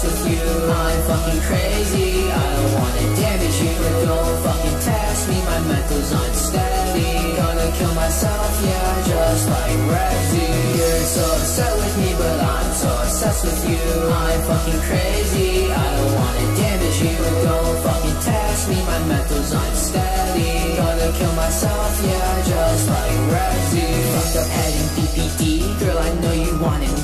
obsessed with you. I'm fucking crazy, I don't wanna damage you. But don't fucking test me, my mental's unsteady. Gonna kill myself, yeah, just like Rexy. You're so upset with me, but I'm so obsessed with you. I'm fucking crazy, I don't wanna damage you. But don't fucking test me, my mental's unsteady. Gonna kill myself, yeah, just like Rexy. Fucked up head in BPD, girl, I know you wanted me.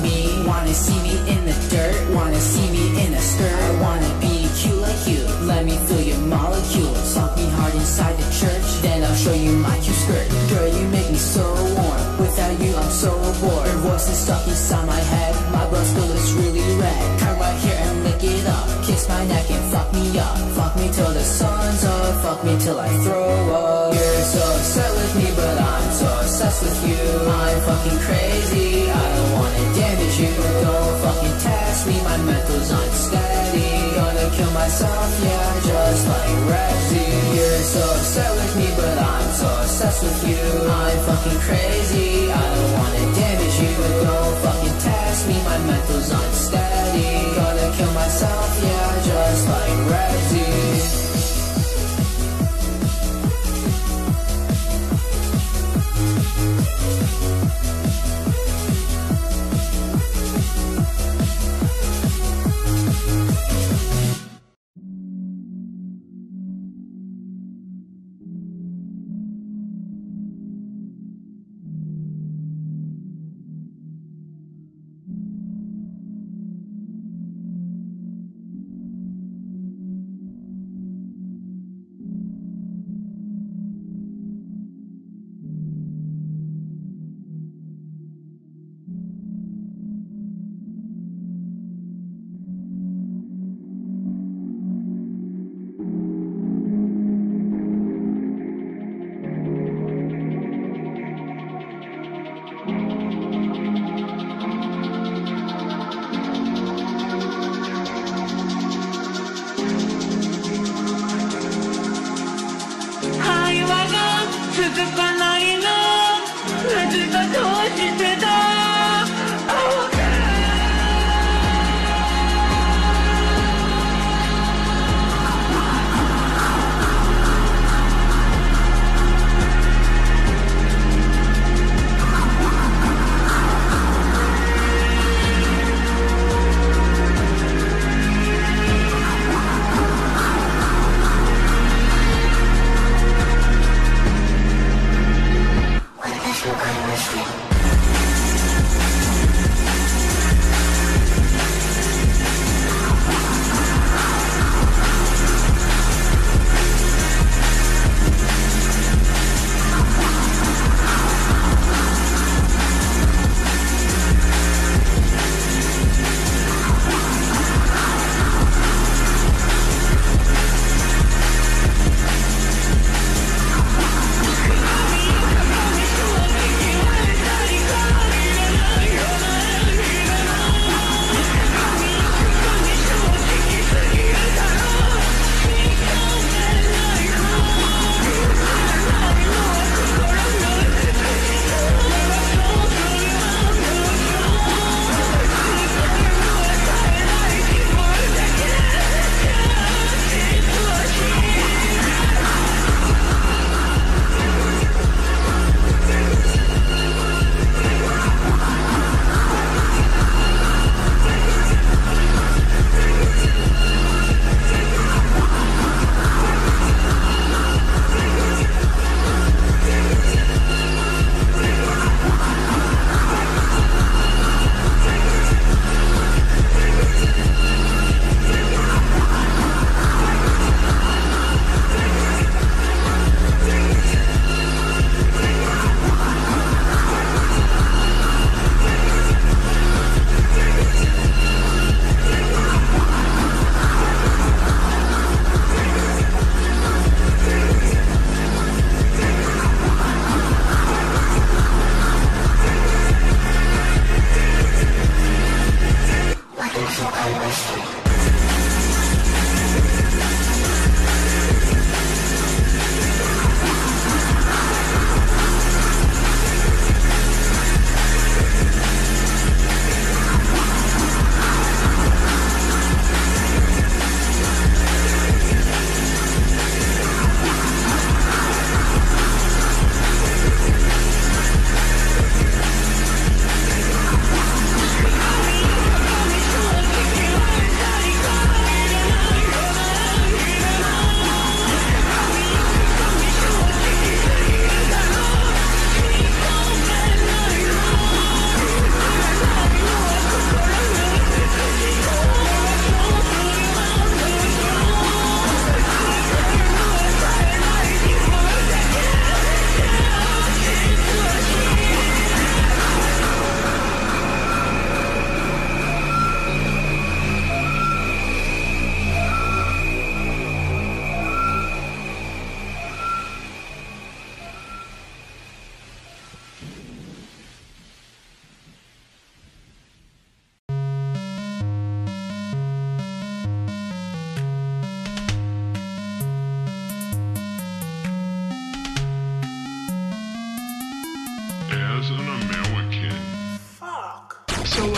See me in the dirt, wanna see me in a skirt. I wanna be cute like you, let me feel your molecules. talk me hard inside the church, then I'll show you my cute skirt. Girl, you make me so warm, without you I'm so bored. Your voice is stuck inside my head, my blood still is really red. Come right here and lick it up, kiss my neck and fuck me up. Fuck me till the sun's up, fuck me till I throw up. You're so upset with me, but I'm so obsessed with you. I'm fucking crazy, I don't wanna damage you. Don't fucking test me, my mental's unsteady. Gonna kill myself, yeah, just like Rexy. You're so upset with me, but I'm so obsessed with you. I'm fucking crazy, I don't wanna damage you. Don't fucking test me, my mental's unsteady. Gonna kill myself, yeah, just like Rexy.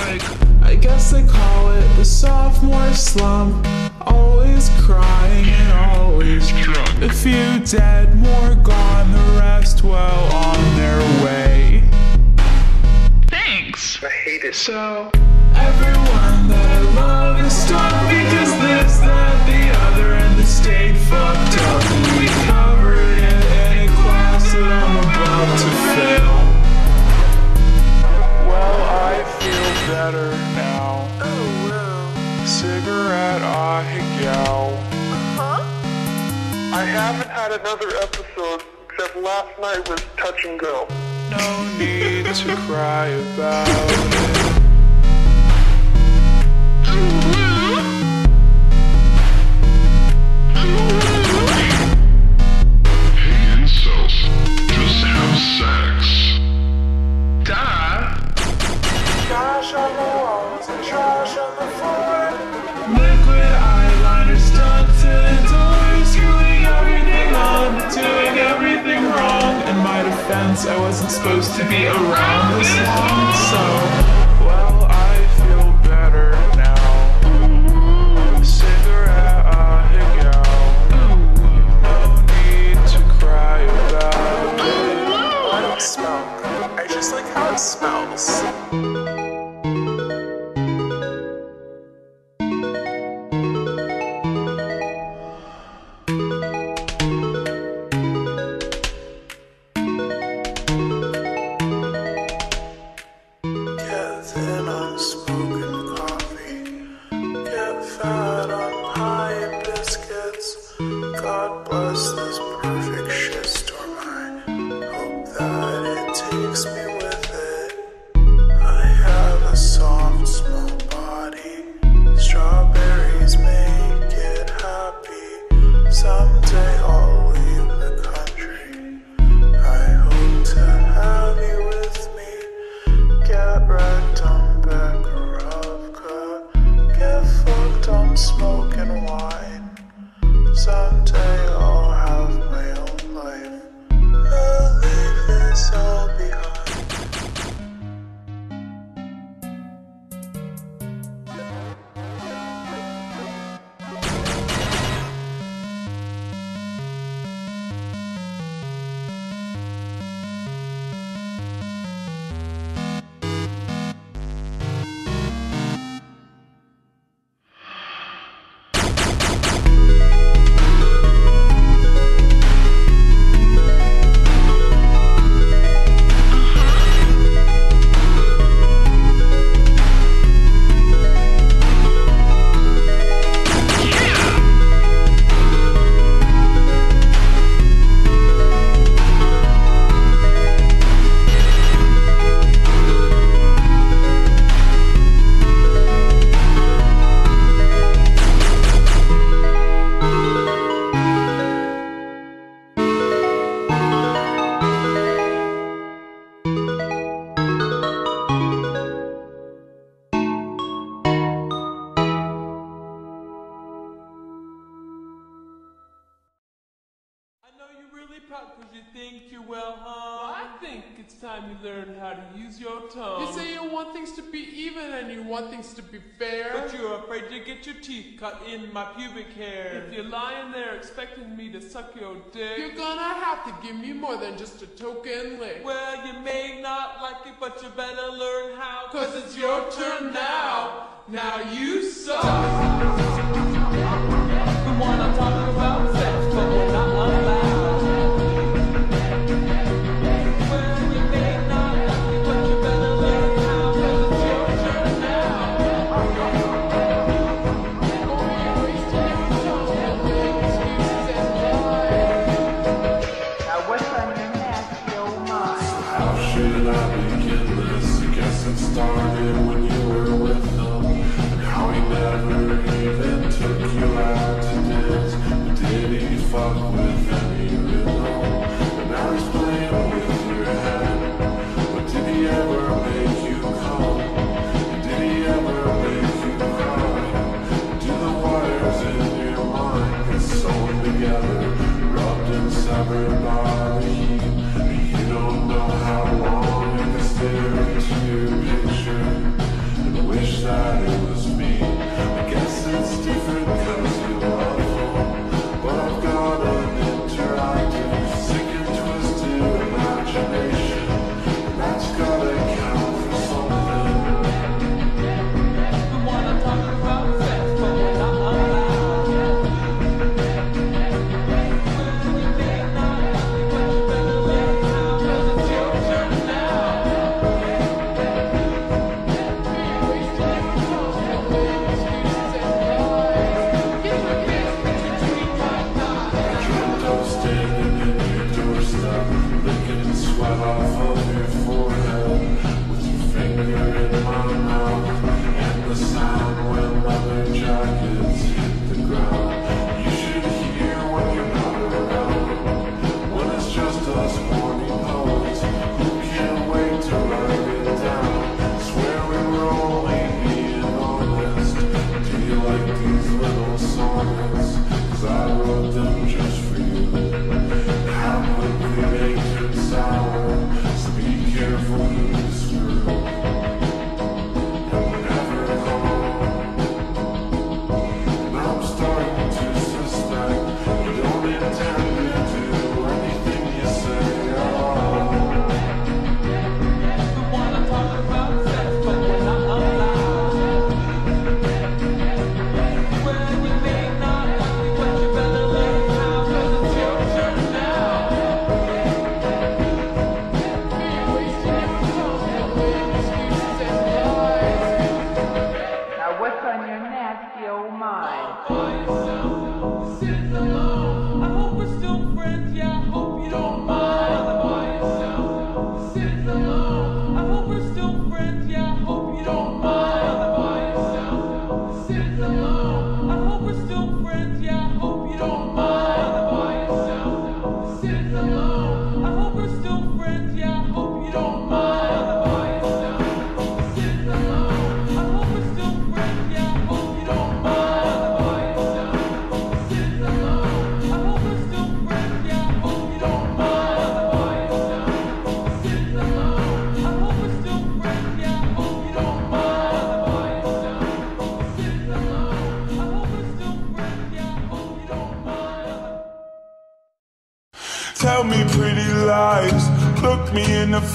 Like, I guess they call it the sophomore slump. Always crying and always drunk. A few dead, more gone, the rest well on their way. Thanks. I hate it. So everyone that I love is stuck because this, that, the other, and the state fucked up. Better now. Oh, wow. Cigarette, ah, gal. I haven't had another episode except last night was touch and go. No need to cry about it. I wasn't supposed to be around. This long, so tongue. You say you want things to be even and you want things to be fair. But you're afraid to get your teeth cut in my pubic hair. If you're lying there expecting me to suck your dick, You're gonna have to give me more than just a token lick. well, you may not like it, but you better learn how. Cause it's your turn now. Now you suck.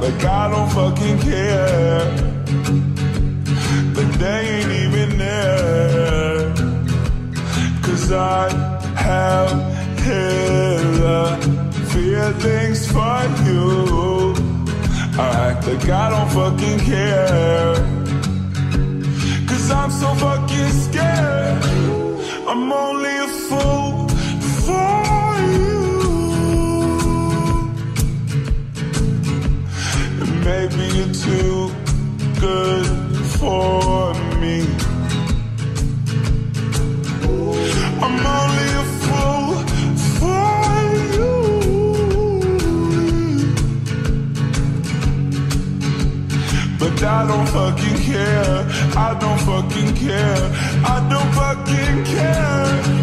like I don't fucking care. But they ain't even there. Cause I have hella feelings for you. I act like I don't fucking care. Cause I'm so fucking scared. I'm only a fool Maybe you're too good for me. I'm only a fool for you. But I don't fucking care. I don't fucking care. I don't fucking care.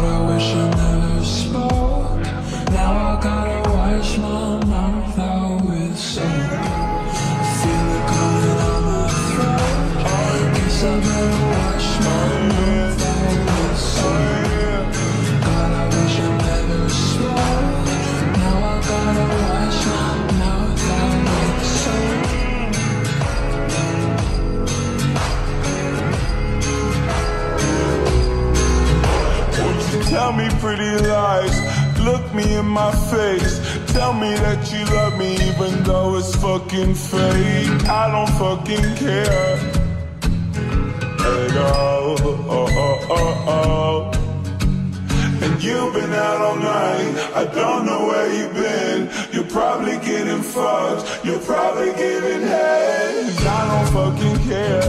God, I wish I never pretty lies? Look me in my face. Tell me that you love me even though it's fucking fake. I don't fucking care at all. Oh, oh, oh, oh, oh. And you've been out all night. I don't know where you've been. You're probably getting fucked. You're probably giving head. I don't fucking care